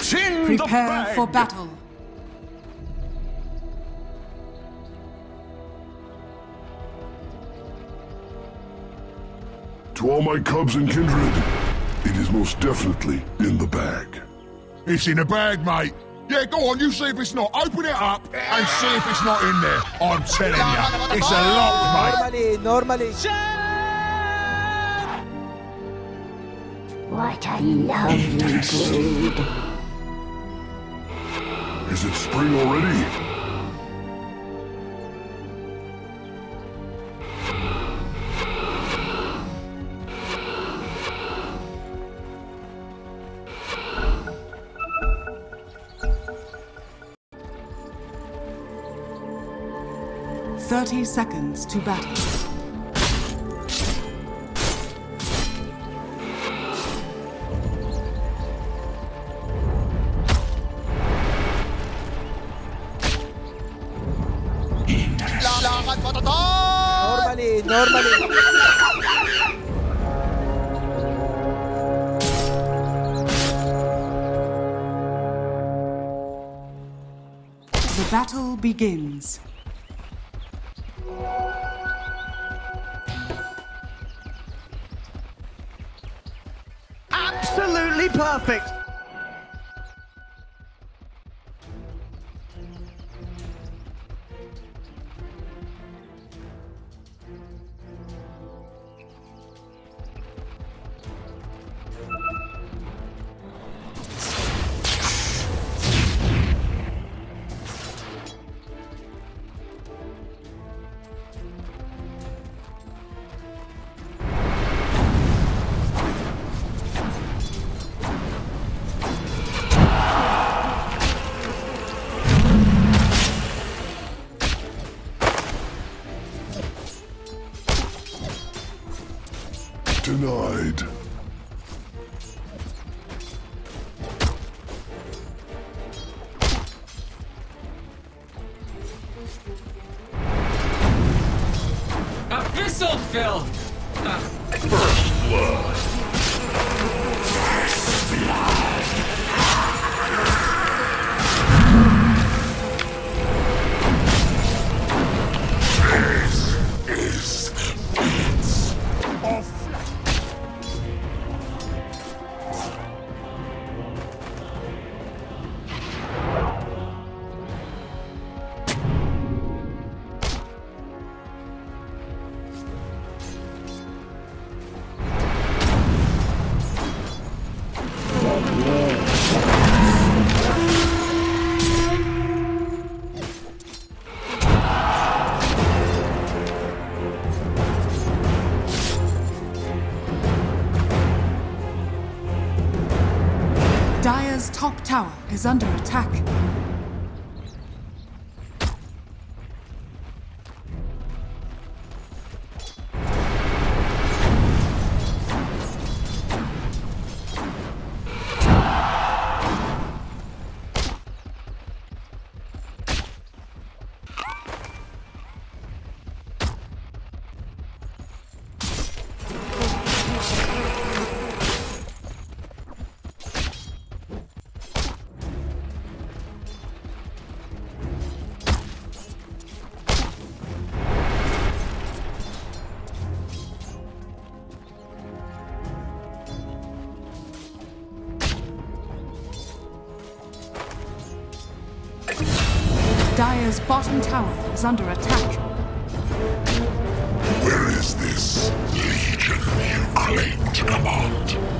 It's in Prepare bag. for battle. To all my cubs and kindred, it is most definitely in the bag. It's in a bag, mate. Yeah, go on, you see if it's not. Open it up and see if it's not in there. I'm telling you, it's a lock, mate. Normally, normally. What a lovely brood. Is it spring already? Thirty seconds to battle. The battle begins. Absolutely perfect. Denied. Is under attack. Bottom tower is under attack. Where is this legion you claim to command?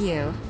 you.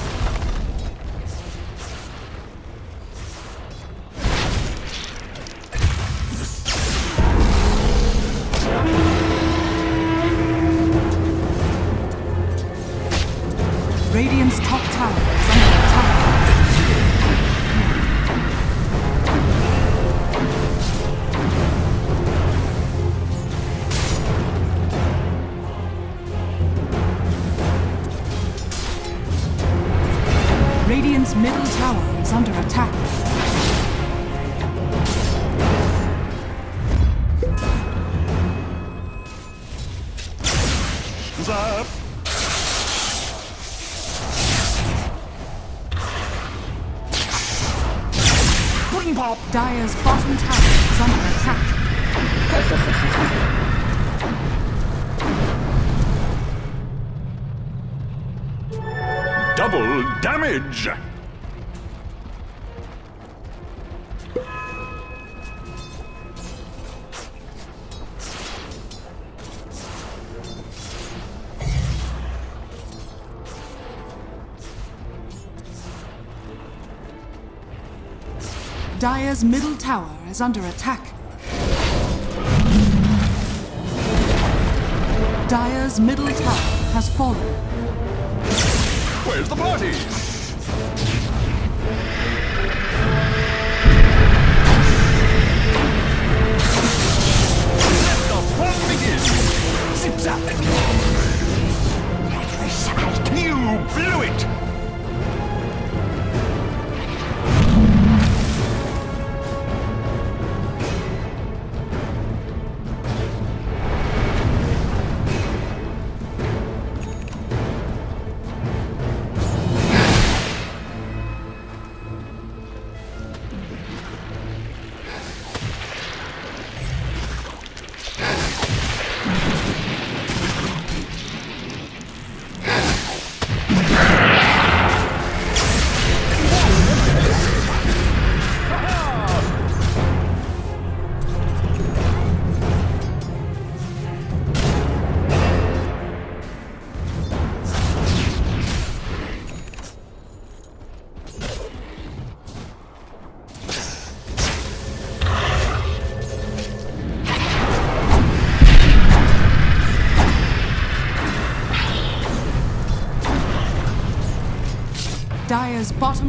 Up. Pudding pop. Dire's bottom tower is under attack. Double damage. Dire's middle tower is under attack. Dire's middle tower has fallen. Where's the party? Let the fun begin. Zip zap. You blew it.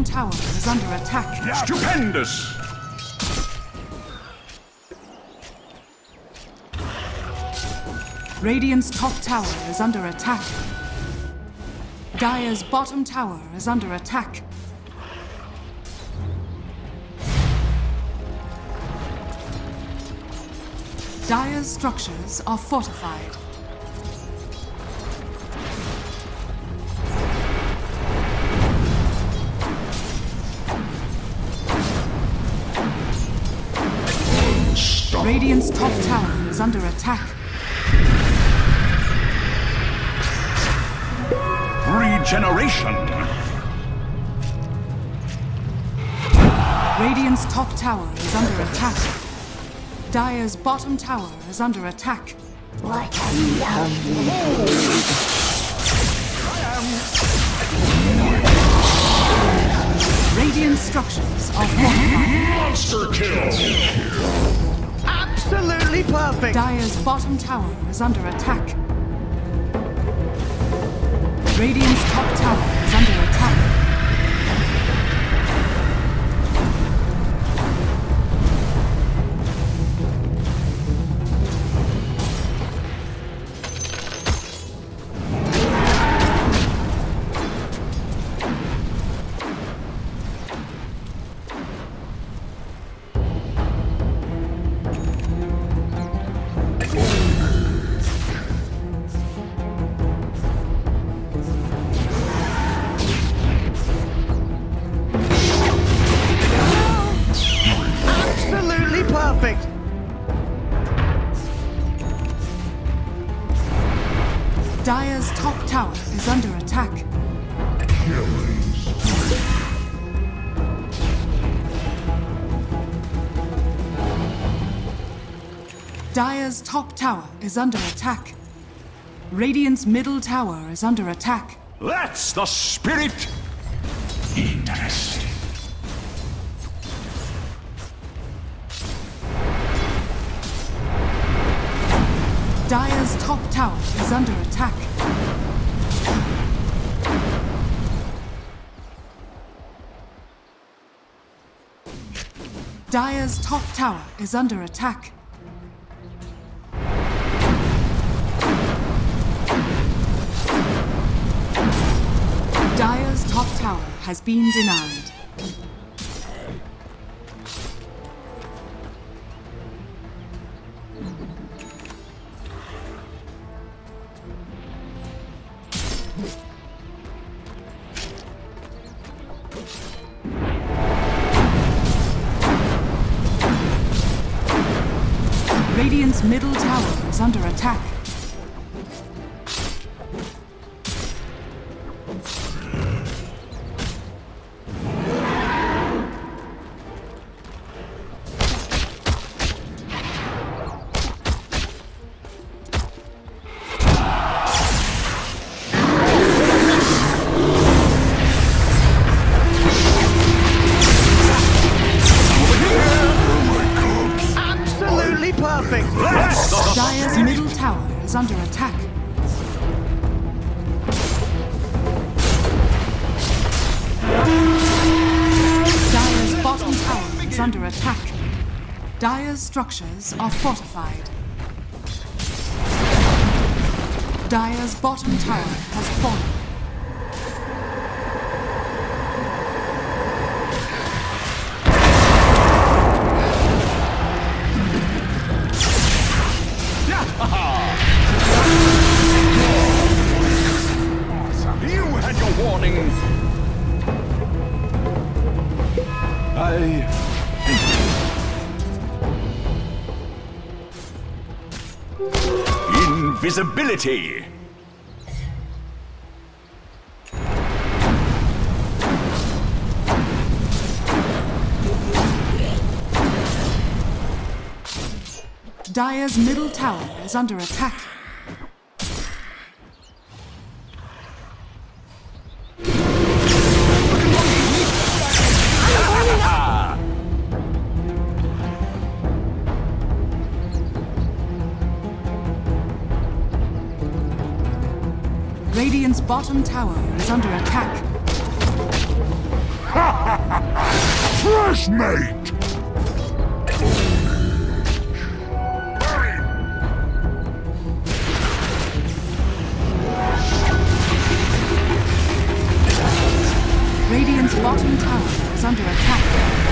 Bottom tower is under attack. Stupendous! Radiant's top tower is under attack. Dire's bottom tower is under attack. Dire's structures are fortified. Under attack. Regeneration! Radiant's top tower is under attack. Dire's bottom tower is under attack. What a lovely Radiant structures are fortified. Monster kill! Perfect. Dire's bottom tower is under attack. Radiant's top tower is under attack. Dire's top tower is under attack. Dire's top tower is under attack. Radiant's middle tower is under attack. That's the spirit! Interesting. Dire's top tower is under attack. Dire's top tower is under attack. Dire's top tower has been denied. Structures are fortified. Dire's bottom tower has fallen. You had your warning. I. Invisibility. Dire's middle tower is under attack. Bottom tower is under attack. Fresh mate! Radiant's bottom tower is under attack.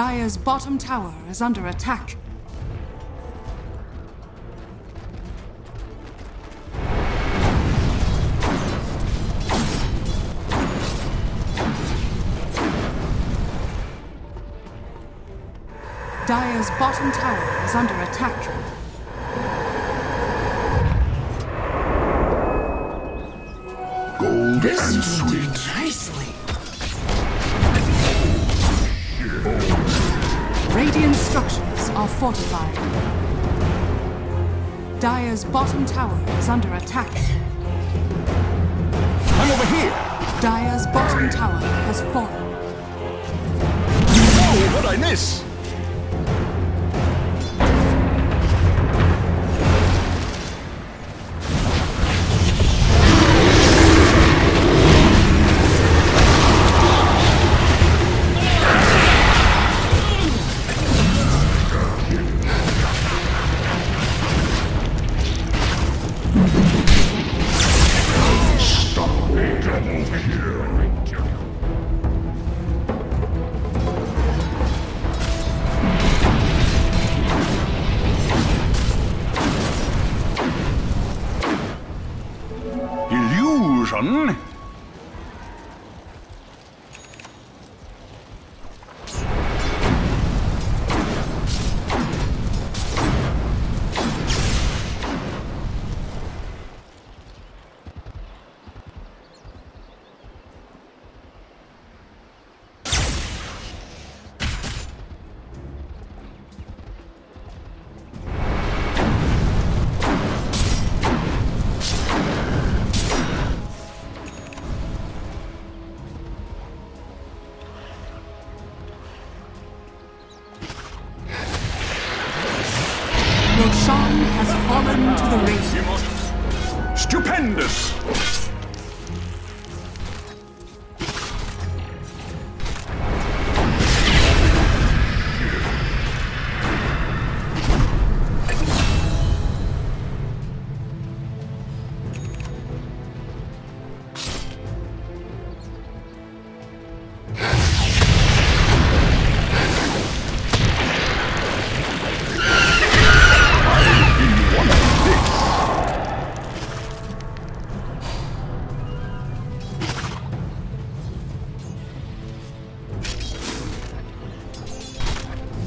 Dire's bottom tower is under attack. Dire's bottom tower is under attack. This and sweet. Radiant structures are fortified. Dire's bottom tower is under attack. I'm over here. Dire's bottom tower has fallen. Oh, what I miss?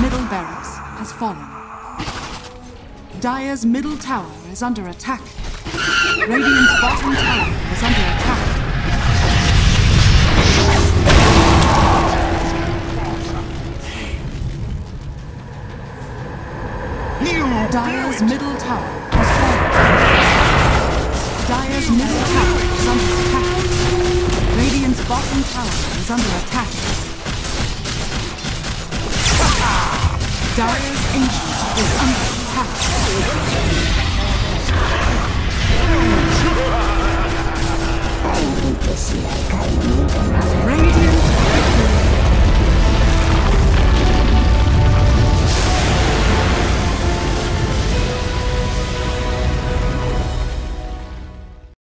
Middle barracks has fallen. Dire's middle tower is under attack. Radiant's bottom tower is under attack. Dire's middle tower has fallen. Dire's middle tower is under attack. Radiant's bottom tower is under attack. Dire's ancient is untapped. I need this like I need another. Radiant